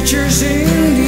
creatures in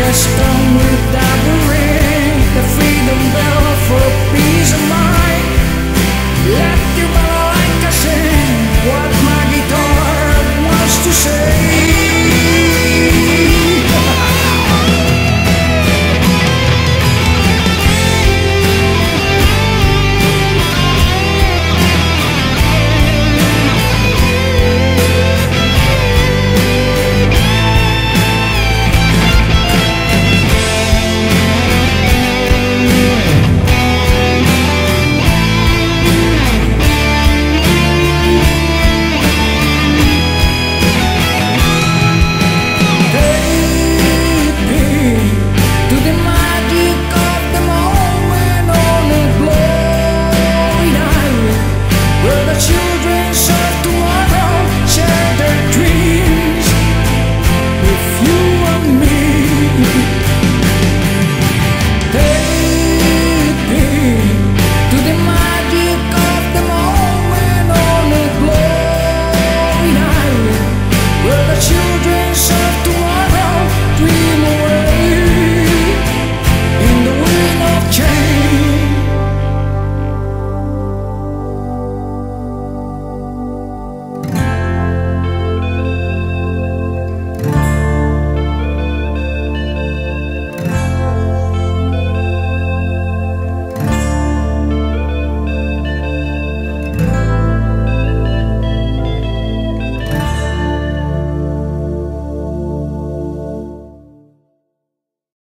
like a stone